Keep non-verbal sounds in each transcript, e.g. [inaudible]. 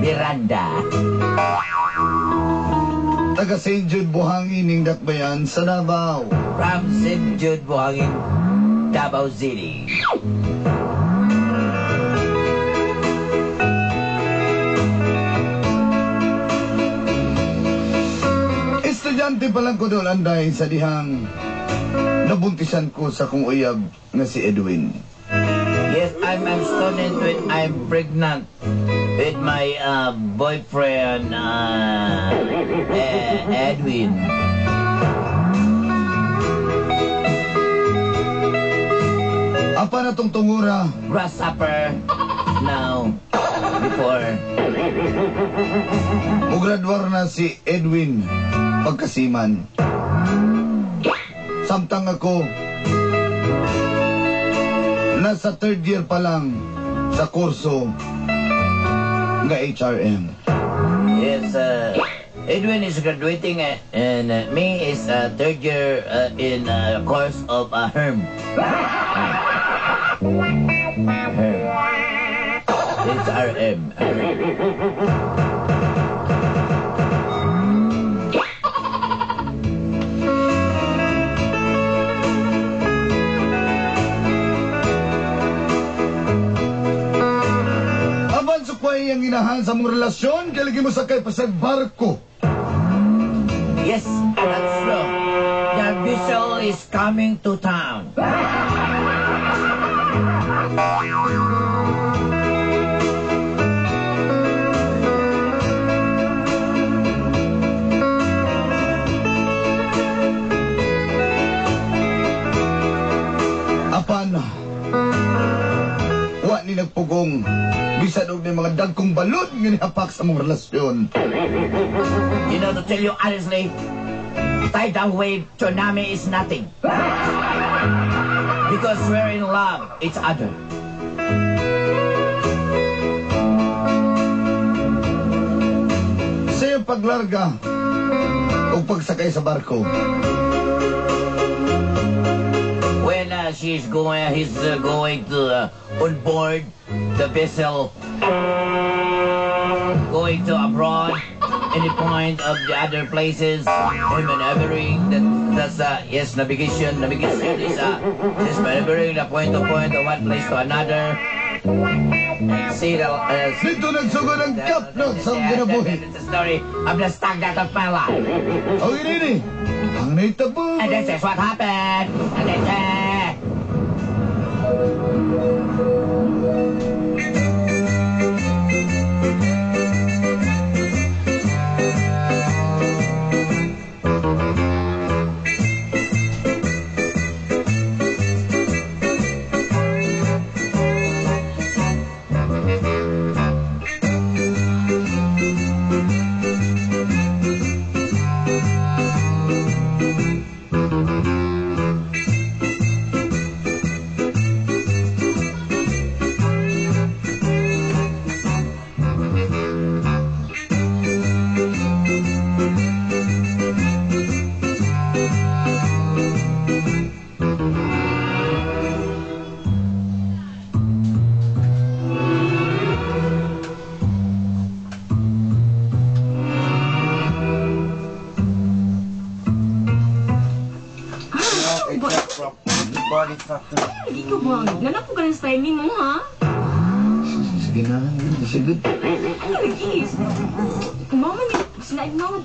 Miranda. Taga St. Jude Buhangin ning Dakbayan sa Davao. From St. Jude, Buhangin, Davao City. Estudyante pa lang ko doon anday sa dihang nabuntisan ko sa kong uyab nga si Edwin. Yes, I'm a student when I'm pregnant with my uh, boyfriend, uh, E- Edwin. Apa na tong tungura? Grasshopper now, before. Mugradwar na si Edwin pagkasiman. Samtang ako nasa third year pa lang sa kurso nga HRM. Yes, uh, Edwin is graduating uh, and uh, me is uh, third year uh, in uh, course of uh, Herm. Herm. It's [laughs] RM. Sukway ang inahan sa mong relasyon, kalagi mo sakay pa sa barko. Yes, that's true. The vessel is coming to town. Apan, wa ni nagpugong bisan mga dagkong balod nga nihapak sa mong relasyon. You know, to tell you honestly, tidal wave tsunami is nothing. Because we're in love each other. Sa iyong paglarga o pagsakay sa barko, When uh, she's going, he's uh, going to uh, on board the vessel, going to abroad, any point of the other places, and maneuvering. That, that's uh, yes, navigation. Navigation is uh, is maneuvering the point to point of one place to another. See the. Uh, dito nagsugod ang kapnog sa mong ginabuhi. That's the story of the stagnant of my life. O ini ang naitabo. And this is what happened. And then, uh, Ko ni mo, ha? Sige na, sige. Lagis. Mama sinaib mama.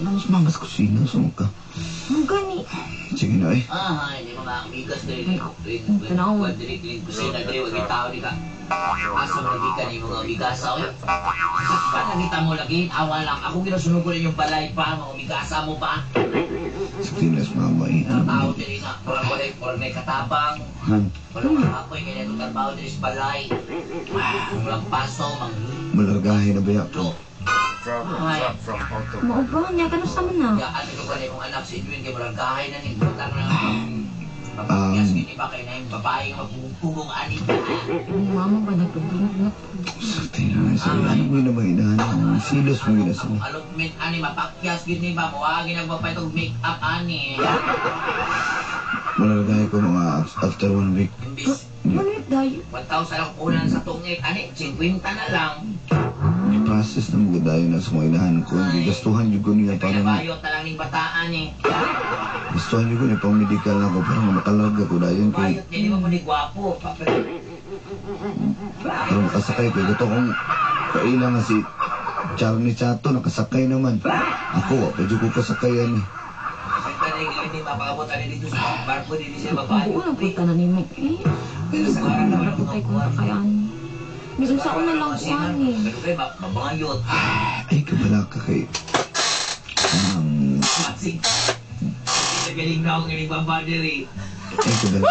Ano mas mangas kusina? Saan ka? Ang gani. Sige na eh. Ah, hindi mo makamigas na rin. tanaw. Kuwan diri diri kusina diri wag tao di ka. Asa mo lagi ka ni mga migasa oy. Sakpan lagi ta mo lagi awa lang ako ginasunog ko yung balay pa mga migasa mo pa. Sa tinas mama eh. Ang tao diri nga wala wala wala may katabang. Han, Wala wala ako kaya itong trabaho diri sa balay. Walang paso mang malargahin na ba yan? ba niya kanus naman na. Ya ano ko kanay kong anak si Edwin kay murag gahay na ni butang na. Um, Pagkakiyas kini ba kay na yung babae nga magpupugong ani. Ang mama ba nagpabunot na. Sa tinas. Ano mo na mahinahan? Silos mo gina sa Allotment ani mapakyas gid ni ba mo agi nagbapay tog make up ani. Malargahin ko mga af- after one week. Manit dayo. 1,000 lang kunan sa tungit ani 50 na lang. Process na mga dayo na sa mga inahan ko. Hindi gastuhan yung ko niya Kaya parang bayot na lang ning bataan eh. gastuhan yung ko niya pang medical na ko parang makalarga ko dayon kay Bayot niya di ba mo ni gwapo. parang makasakay ko. Ito kong kailang nga si Charlie Chato nakasakay naman. Ako, pa ko kasakayan eh. Kaya mapakabot ani dito sa barko dito siya babae. Buo lang punta na ni mo. Eh. Sa karan naman ako kay ani. Bisag sa una lang ko ani. Pero kay mabangayot. [sighs] Ay, kabala ka kay... Um, Masig. Nagaling na akong ining babadiri. ay, kabala.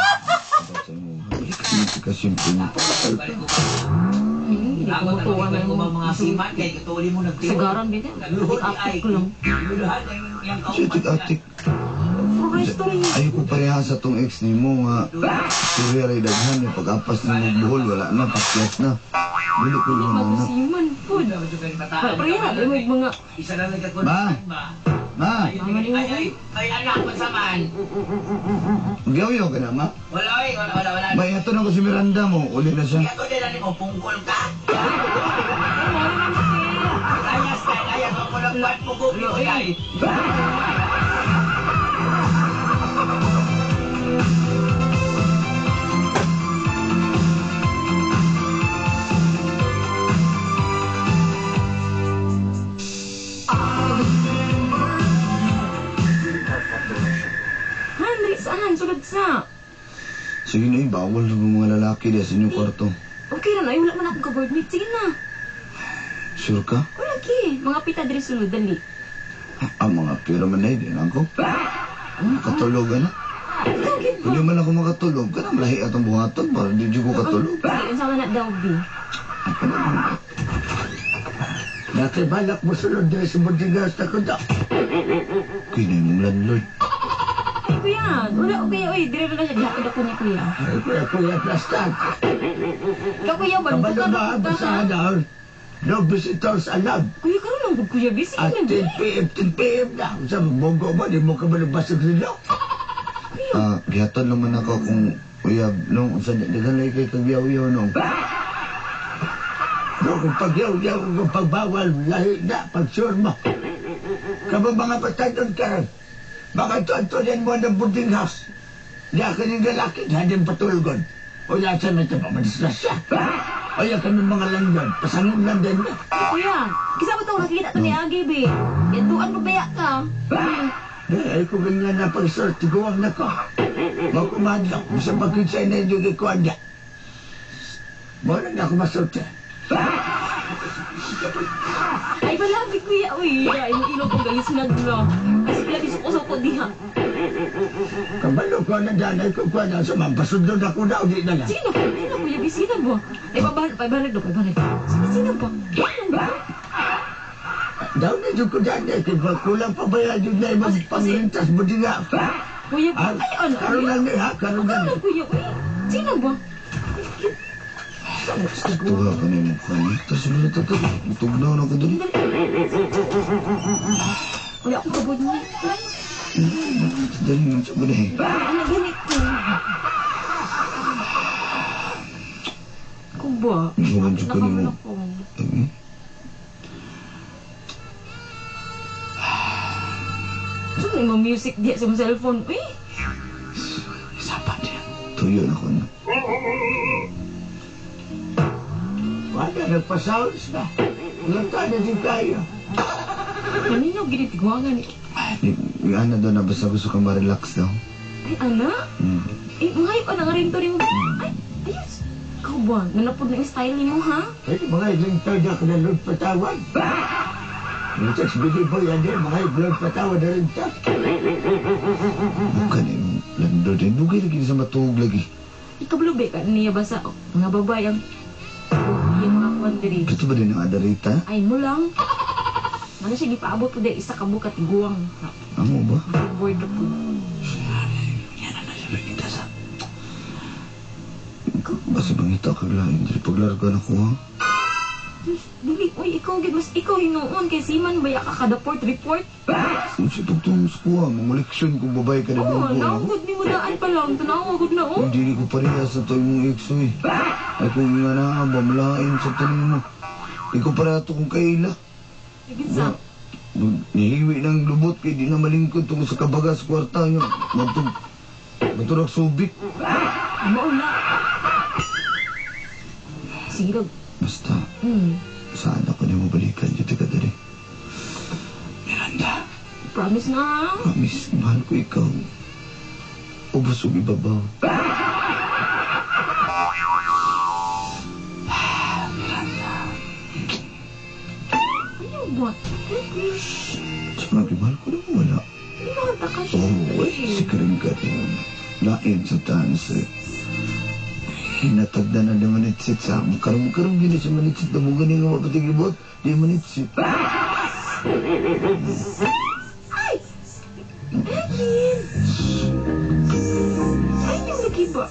Kasi? Eh, hindi ko Ako talagang na ba mga yung siman kay katuli mo nagtiyo. Sagaran din. Nagluhod ni ay. Atik ko lang. Yung Atik-atik. Resto rin. Ayaw ko pareha sa tong ex ni mo nga. Surya ray daghan yung pag-apas na magbuhol. Wala na, pakyas na. Dili ko yung anak. Magsiman po. Pareha, eh, may mga Isa na lang Ba? Ma, Ay, ay, ay, ay, anak mo saman. gawin ka na, ma. Wala, ay, wala, wala, wala. May ito na ko si Miranda mo. Uli na siya. Ko din mo, pungkol ka. Ayas ka, ayas ako ng buwan mo, ko dahil. Sige na, eh, bawal ng mga lalaki diya sa inyong kwarto. Okay na, ay wala man akong ka-board meet. Sige na. Sure ka? Wala ki. Mga pita diri sulod, dali. Ang mga pira man na din ako. Katulog na. Ikaw, gid ba? Kung di man ako makatulog, ka na malahi atong buhaton para di ko katulog. Sige, unsa man na daw, na lang. Nakibalak mo sulod din sa budigas na kuda. Kinay mong landlord. Ay, kuya. Wala kuya. Uy, dire na siya. Dihapod ako niya, kuya. Ay, kuya, kuya, plastak. Ikaw, kuya, ba? Kabalo Buka ba na. daw? No visitors allowed. Kuya, karoon lang, good, kuya. Busy At na, 10 bi. p.m., 10 p.m. na. Sa bogo mo, di mo ka malabas ng rilo. Ah, gihaton naman ako kung uyab nung sa dagalay kay kagyaw-yaw nung. No, kung pagyaw-yaw, kung pagbawal, lahi na, pag-sure mo. Kaba mga patadon ka, mga tuwan mo ng boarding house. Di ako yung lalaki, hindi patulgon. O yasa na ito, pamadisgrasya. O [laughs] yan kami mga landlord, pasangin lang din na. Kuya, kisa ba ito nakikita ito ni Agi, bi? Yanduan mo baya ka. [laughs] Eh, kung ganyan na pag-sort, tiguwag na ko. Makumadlok, sa pagkinsay na yung ikuan niya. Muna na ako masorte. Ay, balagi, kuya. Uy, ay, yung ilo ko galis na dula. Di suko-suko diha. Kabalo ko na dyan, ay kung kuwan na, sumampasundod ako na, di na lang. Sige na, kuya, na, kuya. Bisina mo. Ay, pabahan, pabahan do, pabahan. Sige, sino ba? Ano ba? Daw na dyan ko dyan, eh, kung kulang pa ba yan yung na ibang panglintas mo din nga. Kuya, Ah, ay, ano, karoon kuya? lang ni ha, karoon lang Ano, kuya? Uy, sino ba? Tuwa ka na yung mukha niya. Tapos wala ito. Tugnaw na ko doon. Wala akong kabod niya. Dali nga sa eh. Ano, ganito. Ko ba? Gawin siya ko ni mo. Nakamala ko. Tabi. Saan may mga music diya sa cellphone? Uy, Sapat yan. Tuyo na ko na. Wala, nagpasounds na. Taon na din kayo. Kanino gini tigwangan. Di, di ana daw na basta gusto ka ma-relax daw. Ay, ana. Hmm. Eh, mga pa na rin to rin mo. Ay, ayos. Ikaw ba? Nanapod na yung style ni mo, ha? Eh, mga ilang taon na kinalod patawad. Mintas bigay po yan din, mga ilang patawad na rin ta. Bukan eh, lando din. Bugay lagi sa matug lagi. Ikaw lube ka niya ba sa mga babae ang yung mga kwan diri. Gusto ba din ang adarita? Ay mo lang. Ano siya gipaabot ko dahil isa ka bukat guwang. Amo ba? Board ako. Basta bang ito kag lain. Dili paglarga na ko ha. Dili, uy, ikaw, mas ikaw hinuon kay Siman baya ka kada port report. Kung si pagtungos ko ha, mga leksyon kung babae ka na Oo, bubo. ha? nawagod ni mo daan pa lang. Tanawagod na, oh. Hindi ko parehas sa toy mong ekso eh. Ay kung nga na ba, malain sa tanin mo. Ikaw para ito kung kaila. Sige sa. Nihiwi ng lubot kay di na malingkod tungkol sa kabagas kwarta nyo. Matug, maturak subik. Maula. Sige, dog. Basta, Hmm. saan ako niyo mabalikan dito ka dali. Miranda, Promise na, ha? promise, mahal ko ikaw. Ubus o ibabaw. Ano ba? Sabi, mahal ko na wala. Makanta ka siya. Oo, oh, si Karim ka din. Lain sa tanas eh. Hinatagda na ng manitsit sa akin. Karam-karam gini sa manitsit na mo ganing nga mapatigibot. Di manitsit. Ay! Edwin! Ay, yung lagi ba?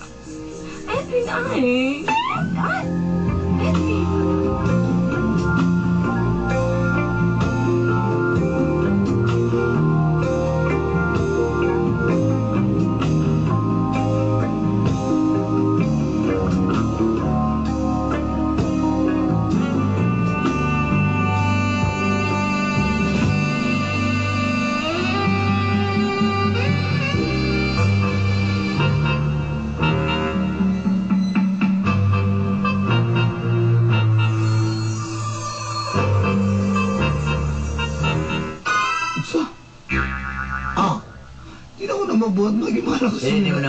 Edwin, ay! Ay!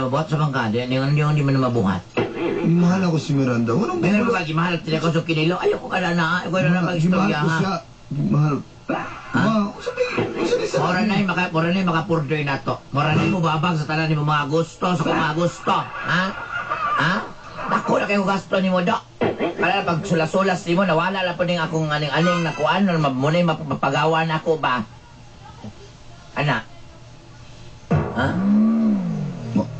Mabuhat sa bangka. Hindi hindi mo na mabuhat. Magimahal ako si Miranda. Walang mo bubula. ka, gimahal tila ko sa kinilo. Ayoko ka na na. Ayoko na na mag-istorya ko ha. siya. Gimahal. Ha? Ma, sabi, sabi sa Mora na yung maka, mora na yung makapurdoy na to. Mora na yung babag sa tanan ni mo mga gusto, sa kung mga gusto. Ha? Ha? Dako na kayo gasto ni mo, Dok. Kaya pag sulas-sulas ni mo, nawala lang po ning akong aning-aning na kuan, no, muna yung map- mapagawa na ako ba? Ana? Ha?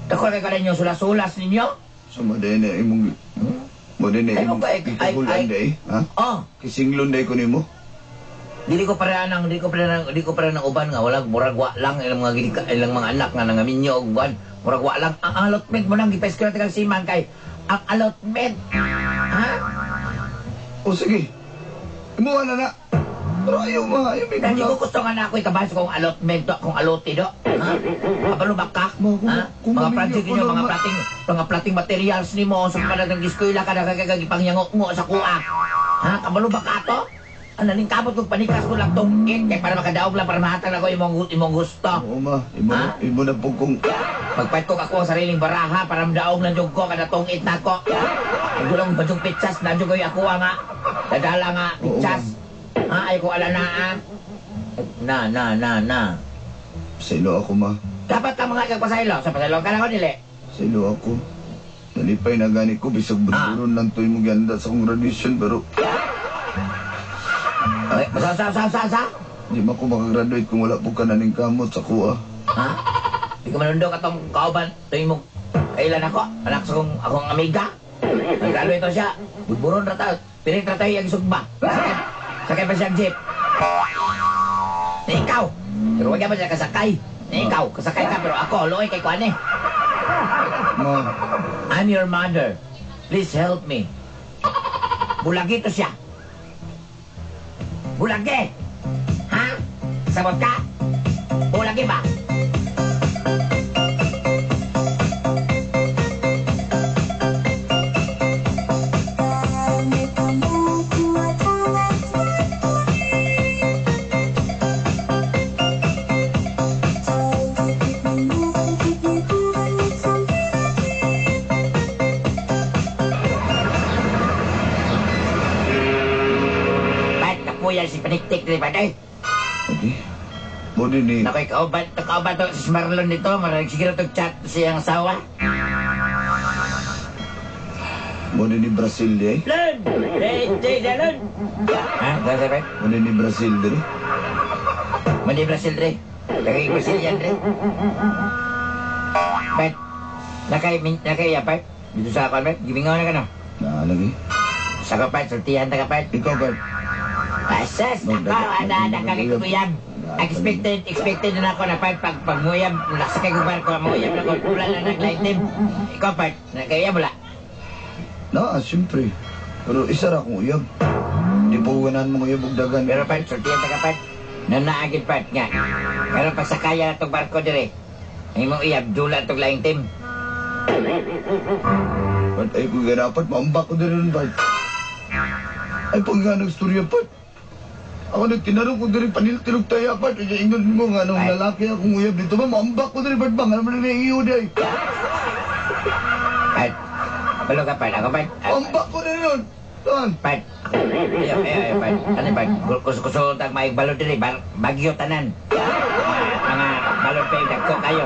Dako na kayo yung sulas-sulas ninyo? sa maday na imong... Maday na Ay, imong mo ay- ikabulan ay- day, ha? Oh, Kisinglon day ko nimo. dili ko para nang dili ko para nang dili ko para nang uban nga wala murag wa lang ilang mga gini ilang mga anak nga nangaminyo og buwan murag wa lang ang allotment mo nang gipeskra tagal siman kay ang allotment ha O sige. Imuha na na. Pero ayaw ma, ayaw may gulang. ko gusto nga na ako itabas kung allotment kung alote do. Ha? Kabalo bakak Mo, Ha? Mga ko niyo, mga plating, mga plating materials ni mo, sa mga nang eskwela ka nagagagipangyango sa kuha. Ha? Kabalo baka to? Ano ning kapot kung panikas ko lang tong it, kaya para makadaog lang, para mahatag ako imong, imong gusto. Oo ma, imo, imo na po kung... Pagpait ko ako ang sariling baraha para madaog ng jug ko kada tong it na ko. Ang gulang bajong pitsas na jug ko ako nga. Dadala nga pitsas. Ha? Ay ko ala na ah. Na, na, na, na. Sa ilo ako ma. Dapat ka mga kagpasaylo. Sa pasaylo ka na ko dili. Sa ilo ako. Nalipay na gani ko, bisag buduron lang to yung ganda sa kong graduation, pero Okay, sa, sa, sa, sa, sa. di ma ko makagraduate kung wala po ka naning kamot sa kuha. Ha? Di ko manundok atong kauban. Tuwing mo, kailan ako? Anak sa kong, akong amiga. Nagkalo ito siya. Budburon rata. Pilit rata yung sugba. Sakay, pa siyang jeep. Na ikaw. Pero wag pa siya kasakay. Na ikaw, kasakay ka. Pero ako, loy kay Kwane. Ma, I'm your mother. Please help me. Bulagi to siya. Bulagi! Ha? Sabot ka? Budi ni... Nakoy kauban, kauban to si Marlon nito, marag siguro to chat siyang asawa. Budi ni Brazil di ay. Lon! Eh, eh, Lon! Ha? Gasa ba? Budi ni Brazil diri. Mandi Brazil dre. Nakay Brazil yan dre. Bet. Nakay, min- nakay apa? Dito sa akin, bet. Gimingaw na ka no? Na lagi. Sa kapat, sultihan ta kapat. Ikaw ba? Asas, ako, ada-ada kami kukuyab. Expected, expected na ako na pat pag pagmuyab, nakasakay ko barko, muyab na ko, wala na naglaitim. Ikaw pat, nakaya mo la. Na, siyempre. Pero isa ra kong uyab. Di po ganan mo uyab dagan. Pero pat, sultihan ta kapat. Nanaagid pat nga. Pero pag sakaya na itong barko dire, ay mo iyab, dula itong laing tim. Pat ay ko ganapat, maambak ko din rin, Pat. Ay, pag nga nagstorya, Pat. Ako nagtinarong ko din paniltilog tayo, Pat. Ay, ingon mo nga, nung Ay. lalaki akong uyab dito, ba, maambak ko din, Pat, bang. Alam mo na naiiyo, day. Pat, balo ka pat, ako pat. Ah, Maambak ko din yun. Saan? Pat, ayaw, ayaw, ayaw, pat. Ano pat, kuso-kuso tag dire, bar, bagyo tanan. Mga, balon pa yung dagko kayo.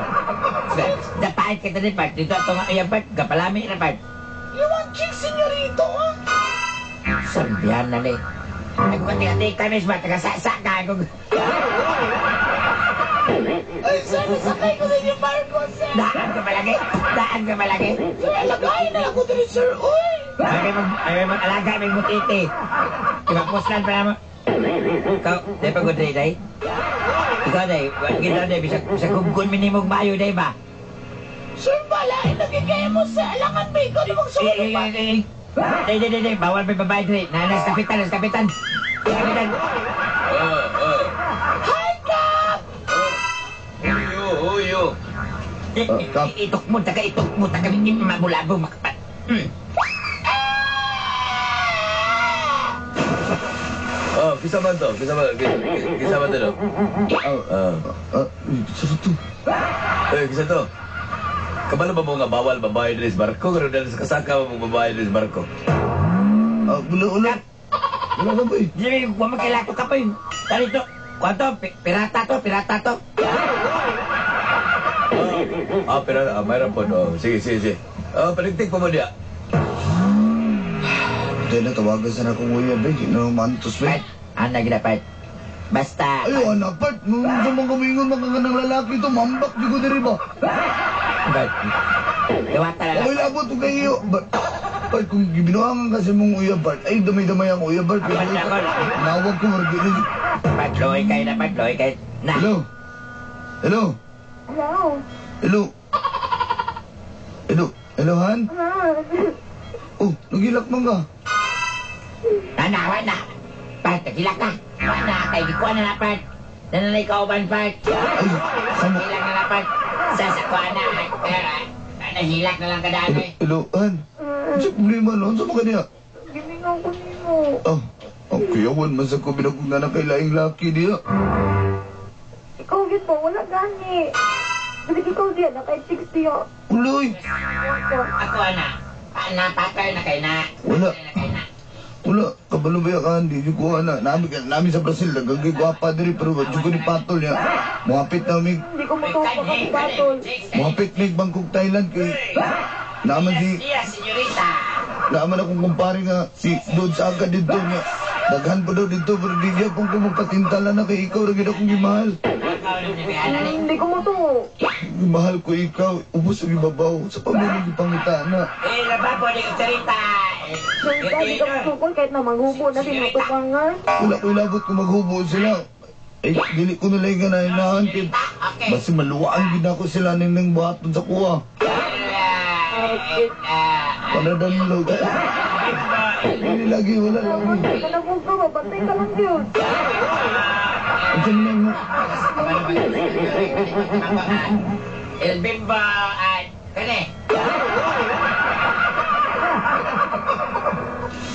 Da- Dapait kita din, pat. Dito ito nga, ayaw, pat. Kapalami na, pat. You want chick, senyorito, ha? Sabihan na ni. Ay, kung kati-kati kamis ba, taga-saksak ka. Ay, sana sakay ko sa inyo, barko, sir. Daan ka malagi, daan ka malagi. Sir, alagay na ako din, sir. Uy! Ay, mag, ay, mag-alaga, may mutiti. Ipapuslan pa naman. Ikaw, di pa good day, day? Ikaw, day, kita, day, bisa, bisa kugun minimog mayo, day ba? Sir, bala, nagigaya mo sa alangan, ba? Ikaw di Eh, eh, eh, eh. Day, day, day, day, bawal pa babae, day. Nanas, kapitan, nas kapitan. Kapitan. Hi, Kap! Uyo, uyo. Eh, Ah, Kap. eh, Itok mo, taga itok mo, taga mamulabo, makapat. Hmm. Oh, kisa man to? Kisa man, kisa, kisa man to no? Ah, Ah. ah, sir, to. Eh, kisa to. Kabalo ba mo nga bawal babae sa barko? Pero dahil sa kasaka mo babae sa barko. Ah, ula, ula. Wala ka ba, eh? Di, huwag magkilato ka pa yun. Tali to. Kwanto, pi- pirata to, pirata to. Ah, pero ah, mayroon po. Oh. Sige, sige, sige. Ah, paligtik pa mo diya. Dahil natawagan sa akong uyab, eh. Kino mantos, Pat, ano ginapat? Basta, Ay, anak, Pat. Nung sa mga kamingon, makaganang lalaki to, mambak, di ko diri ba? Gawa talaga. Okay, labot ko kayo. But, Pat, kung gibinuangan kasi mong uyab, Pat, ay, damay-damay ang uyab, Pat. Apat na ako. Nawag ko, marginig. Pat, loy kayo na, Pat, loy kayo. Na, Hello? Hello? Hello? Hello? Hello? Hello, Han? Oh, nagilak man ka. nanawa na. Pat, nagilak na. Nawa na, kay gikuha na na, Pat. Nananay ka uban, Pat. Ay, samo. Hilang na na, Pat. Sasakuha na. Pero, ah, nahilak na lang kadaan Hello, eh. hello, Han? Ano sa problema? Ano sa mga niya? gimingaw ko nimo. Ah, ang kuyawan, masa ko binagong na kay laing laki niya. Ikaw yun po, wala gani. Dali ikaw diyan, naka-text diya. Uloy! Ako, ana. Ah, napatay na kayo na. Wala. Wala, kabalo ba ka, hindi ko kuha na. Namin, namin sa Brazil, nagagay gwapa diri, pero wadyo ko ni Patol niya. Muhapit na mig, Hindi ko matuwa ka batol. muhapit mig Bangkok, Thailand kay... Naman si, naman akong kumpare nga, si doon sa agad dito nga. Daghan pa daw dito, pero di niya pong kumapatintala na kay ikaw, rin ako gimahal. Ikaw ang nabihan na Hindi ko matuwa. Gimahal ko ikaw, ubos ang ibabaw, sa pamilya ipangita na. Eh, lababo, di ko sarita. Sir, sabi ka masukol kahit na maghubo na sinutukangan. Wala ko ilabot kung maghubo sila. Eh, dili ko nila yung ganahan, kay... Okay. Basi maluwaan gid ako sila ning nang buhaton sa kuha. Panadan lo. Hindi lagi wala lagi. Hindi ka naghubo, mabantay ka lang yun. Unsa man mo? El Bimbo, ay, kani.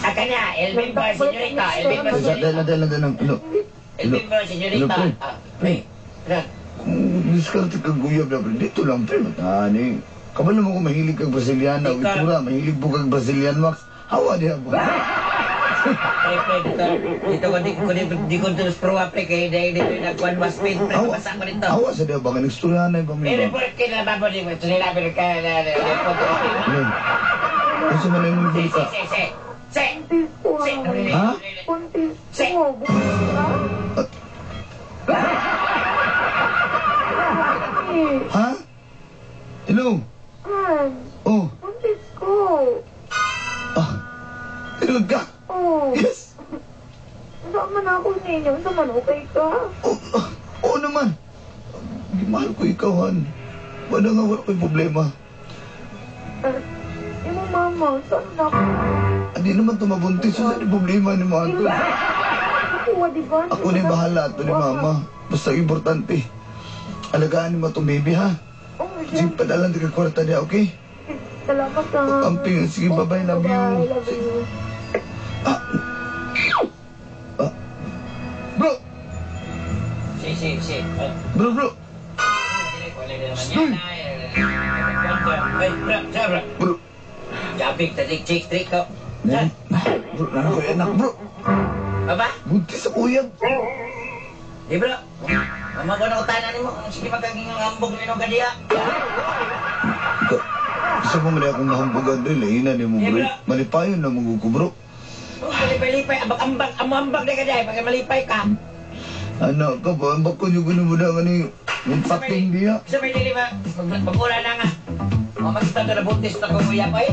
Ah, kanya, El Bimbo, senyorita, El Bimbo, Sa dala senyorita. dala dala ano. El Bimbo, senyorita. Ano, pre? Ah, pre, pre. Kung diskarte kag guyab na pre, dito lang pre matani. Kabalo mo ko mahilig kag Braziliana, Ikaw- itura mahilig po kag Brazilian wax. Hawa diha ba? Pre, pre, dito. Dito ko, di ko, di, di ko tulus proa, pre, kaya dahil dito yung nagkuhan mas speed, pre, Awa, basa ko dito. awa sa diya ba nga nagstorya na yung Eh, pamilya? report ka na, babo, di mo, sinilabi ka na, report ko. Ano? Kasi man yung Si, mga si, si, si, si, Buntis ko si, ah. Ha? Buntis Si. ko. Buntis ka? Eh, Ha? Hello? Han, Oh, Tinod ka? Oh, Yes. saan man ako ninyo? Saan man okay ka? Oh, ah, oo naman. Mahal ko ikaw, Han. Wala nga wala ko'y problema. Eh, yung mama, saan na ako? Hindi naman tumabuntis. Wala di problema ni mga ko. Ako, di ba? Ako na yung bahala ito ni Mama. Basta importante. Alagaan ni mo itong baby, ha? Oh, Sige, padalan di ka kwarta niya, okay? Salamat ah. Amping, sige, bye-bye, love you. Bye, love you. Ah. Ah. Bro! si, si, si. Oh, Bro, bro! yan, ah. Ay, bro! Jabig, tadik, chik, trik ko. Nan, bro, nanak ko anak, bro! Aba? Buntis sa kuyang! Di bro, mama ko na utanan mo. Sige magkaging ang hambog ni no kadiya. Ikaw, isa mo mali akong mahambugan rin, lahina ni mo, bro. Malipayon na mo bro. Malipay-lipay, ambag-ambag, amambag na kadiya. Pag malipay ka. Anak ka ba? Bako nyo ganun mo na nga ni yung pating diya. Sa may dili ba? Mag- Magmula na nga. O makita na buntis na kung uya pa eh.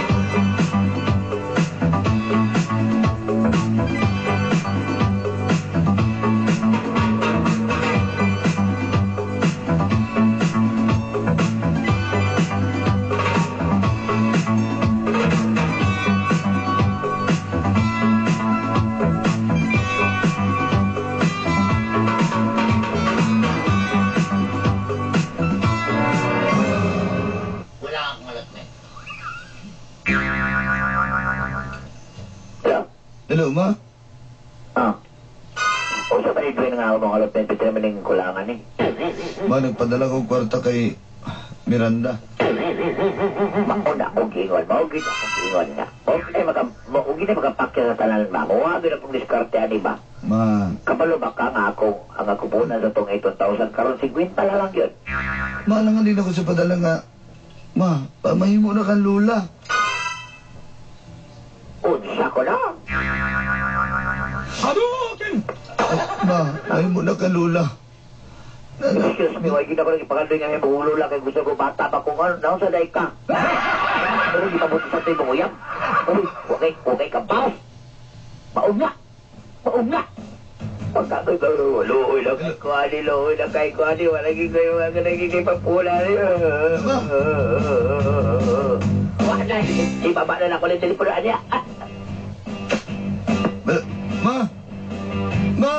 [laughs] nagpadala ko kwarta kay Miranda. Akong giingon, maugin akong giingon na. Okay, maga, maugin na magapakya sa tanan ba? Mawagin akong diskarte ani ba? Ma, Kabalo ba ka nga ako, ang ako na sa itong 8,000 karon 50 na lang yun. maalangan din ako sa padala nga. Ma, pamahimo na kang lula. Unsa ko na. Ma, mahimo na kang lula. Excuse me, wag gina ko lang ipakandoy nga yung ulo lang kay gusto ko bata pa kung ano, naon sa day ka. Pero di pabuti sa tayo manguyam. Uy, wakay, wakay ka pa. Maog na. Maog na. Pagkakoy ka, luoy lang kay kuwani, luoy lang kay kuwani, wala gig kayo mga naging kay papula. Wala, ibaba na lang ko ng teleponan niya. ma, ma,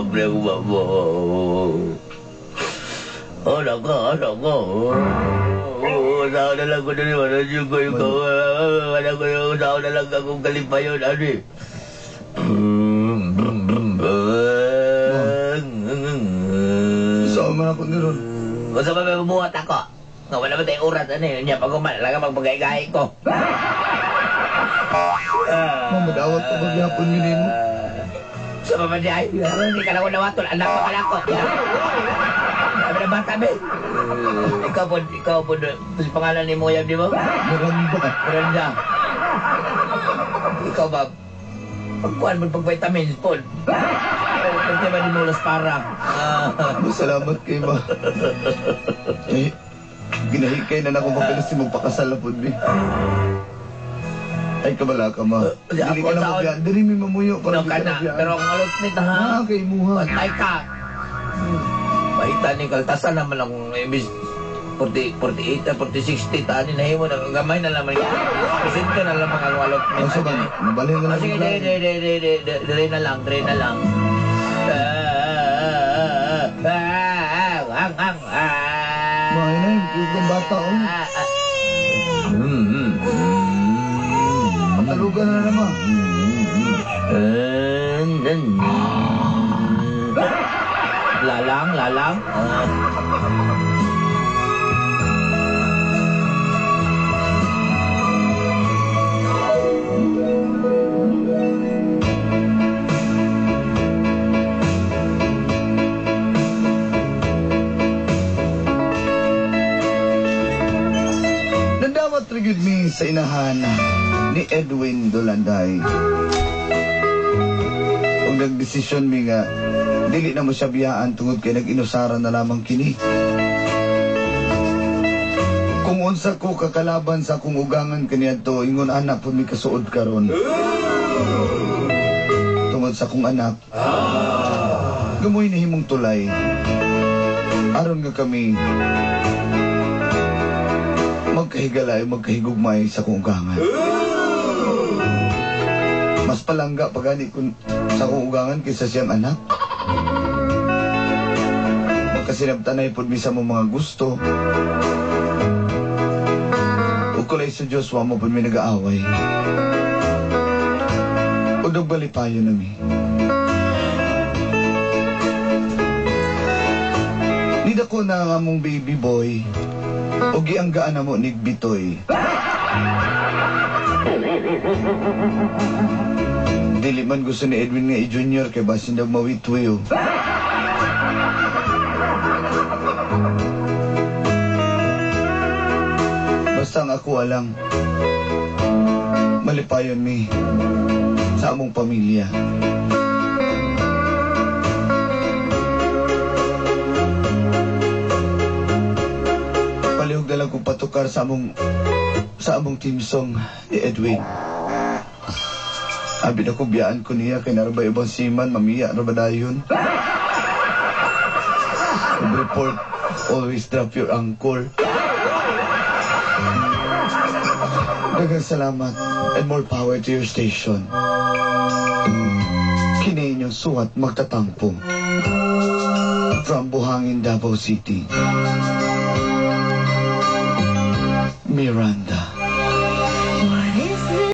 Hindi na mabre ko ba po. Ano ka, ano ka? Saan na lang ko na naman. Ano ko yung Ano ko yung saan na lang akong kalipayon. Ano eh? Sama na ako ni Ron. Kung sa mga bumuhat ako. Nga wala ba tayong oras, ano yun? Niya, pag umalaga magpagay-gay ko. Sa mga di ay, hindi ka na ko nawatol, anak pa ka na ako. Sabi na bata, Ben. Ikaw po, ikaw po, pangalan ni Moyab, di ba? Miranda. Miranda. Ikaw ba, pagkuhan mo pag vitamins, Paul. Pagka ba di mo ulas para? Ah, Masalamat kay ma. Eh, ginahikay na na akong kapilas si magpakasal na po, di. Ay, kabala ka, ma. Uh, Dili ako ka na taon. mabiyan. Dili may mamuyo. Pero Para ka na, pero ang alot nito, ha? Ah, kay Muha. Pantay ka. Paita ni Kaltasan naman akong ibis 40, 48, ah, 40, 60, tani na himo na gamay na lamang. Presente na lamang ang walot ni Asa ba? Nabalay na Ah, lang. sige, ang dire, plan. dire, dire, dire, na lang, dire na lang. Ah, ah, ah, ang, ang, ah. Mga inay, yung ng bata, oh. Ah, ah. Hmm, Matalugan na naman. Lalang, lalang. Ah. Nadawat rigid mi sa inahan ni Edwin Dolanday. Kung nagdesisyon mi nga, dili na mo siya biyaan tungod kay nag-inusaran na lamang kini. Kung unsa ko kakalaban sa akong ugangan kaniadto, ingon anak pud mi kasuod karon. Tungod sa akong anak. Gamoy na himong tulay. Aron nga kami magkahigalay, magkahigugmay sa kong ugangan. Palangga pagani kun sa kong ugangan kaysa siyang anak. Magkasinabtanay pod mi sa mong mga gusto. Ug kulay sa Diyos, wa mo pod mi nag-aaway. Ug nagbalipayo na mi. Nida ko na nga mong baby boy. O gianggaan na mo ni Bitoy. [laughs] Dili man gusto ni Edwin nga i-junior kay basin daw mawitwiyo. Basta ang ako alang malipayon mi sa among pamilya. palihog na lang kong patukar sa among sa among team song ni Edwin. Abi na kong biyaan ko niya kay narabay ibang siman, mamiya na ba dayon? report, always drop your anchor. Dagang salamat and more power to your station. Kini suwat magtatampo. From Buhangin, Davao City. Miranda.